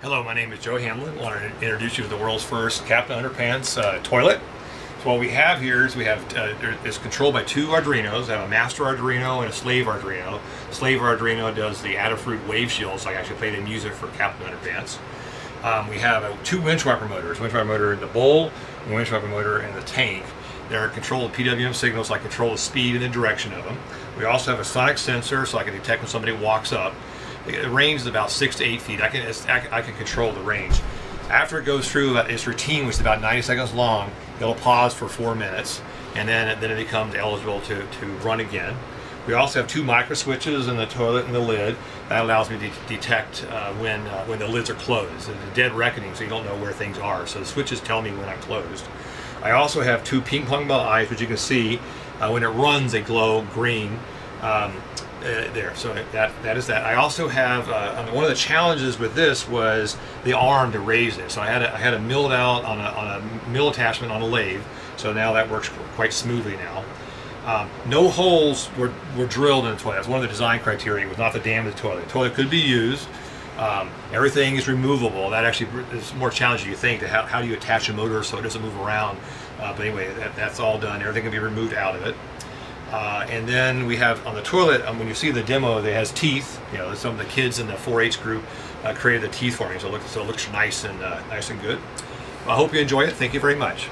Hello, my name is Joe Hamblin. I want to introduce you to the world's first Captain Underpants uh, toilet. So what we have here is we have uh, it's controlled by two Arduinos. I have a master Arduino and a slave Arduino. Slave Arduino does the Adafruit wave shield, so I actually play the music for Captain Underpants. Um, we have uh, two winch wiper motors, winch wiper motor in the bowl, and winch wiper motor in the tank. They're controlled PWM signals, so I control the speed and the direction of them. We also have a sonic sensor, so I can detect when somebody walks up. The range is about six to eight feet. I can I can control the range. After it goes through its routine, which is about 90 seconds long, it'll pause for four minutes, and then then it becomes eligible to, to run again. We also have two micro switches in the toilet and the lid. That allows me to detect uh, when uh, when the lids are closed. It's a dead reckoning, so you don't know where things are. So the switches tell me when I'm closed. I also have two ping pong ball eyes, which you can see uh, when it runs, they glow green. Um, uh, there. So that that is that. I also have uh, one of the challenges with this was the arm to raise it. So I had a, I had to milled out on a, on a mill attachment on a lathe. So now that works quite smoothly now. Um, no holes were, were drilled in the toilet. That's one of the design criteria. It was not to damage the toilet. The toilet could be used. Um, everything is removable. That actually is more challenging you think. How, how do you attach a motor so it doesn't move around? Uh, but anyway, that, that's all done. Everything can be removed out of it. Uh, and then we have on the toilet, um, when you see the demo, it has teeth. You know, some of the kids in the 4-H group uh, created the teeth for me, so it looks, so it looks nice and uh, nice and good. Well, I hope you enjoy it. Thank you very much.